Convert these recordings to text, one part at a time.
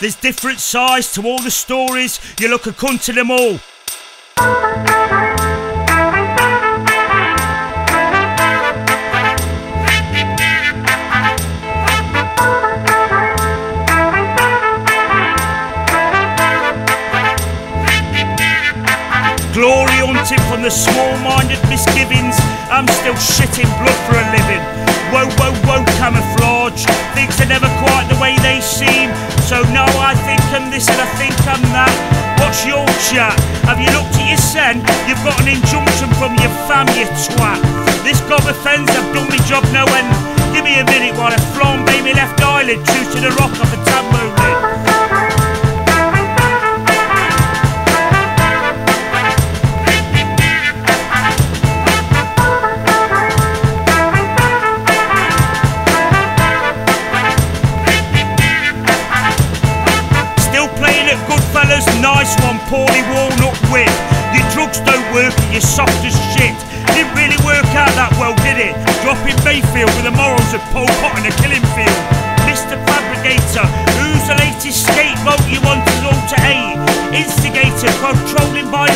There's different sides to all the stories. You look a cunt to them all. Glory hunting from the small-minded misgivings. I'm still shitting blood for a living. So now I think I'm this and I think I'm that. What's your chat? Have you looked at your send? You've got an injunction from your fam, you twat. This gob offends, I've done my job no end. Give me a minute while I flambe me left eyelid, true to the rock of a lid. At Goodfellas, nice one, Paulie Walnut whip. Your drugs don't work and you're soft as shit. Didn't really work out that well, did it? Dropping Mayfield with the morals of Pol Pot in a killing field. Mr. Fabricator, who's the latest scapegoat you want us all to hate? Instigator, controlling by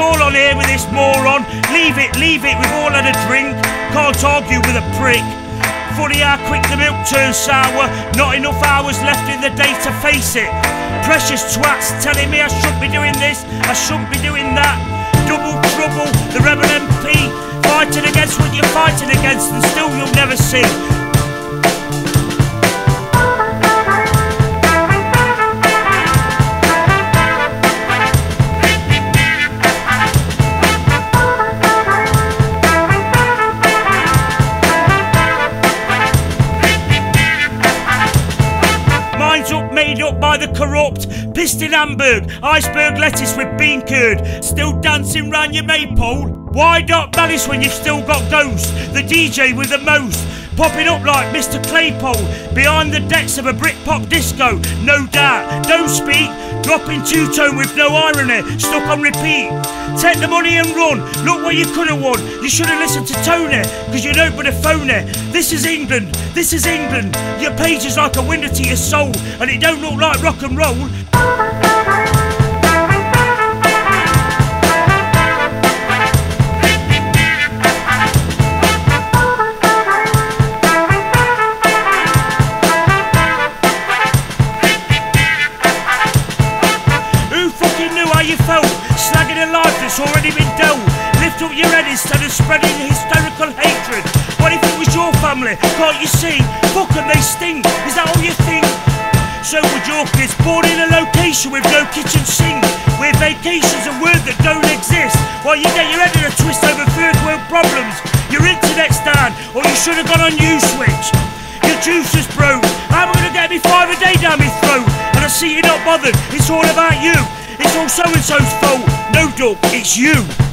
all on here with this moron. Leave it, leave it, we've all had a drink. Can't argue with a prick. Funny how quick the milk turns sour. Not enough hours left in the day to face it. Precious twats telling me I shouldn't be doing this, I shouldn't be doing that. Double trouble, the rebel MP. Fighting against what you're fighting against, and still you'll never see. Up, made up by the corrupt. Pissed in Hamburg, iceberg lettuce with bean curd. Still dancing round your maypole. Why not malice when you've still got ghosts? The DJ with the most. Popping up like Mr. Claypole behind the decks of a Britpop disco. No doubt, don't speak. Dropping two tone with no irony, stuck on repeat. Take the money and run. Look what you could have won. You should have listened to Tony, because you don't but a phony. This is England, this is England. Your page is like a window to your soul, and it don't look like rock and roll. A life that's already been dealt. Lift up your head instead of spreading hysterical hatred. What if it was your family? Can't you see? Fuck 'em, they stink. Is that all you think? So would your kids born in a location with no kitchen sink, where vacations a word that don't exist, while you get your head in a twist over third world problems. Your internet's down, or you should have gone on switch. Your juice is broke. How am I gonna get me five a day down my throat? And I see you're not bothered. It's all about you. It's all so and so's fault. No, dog, it's you.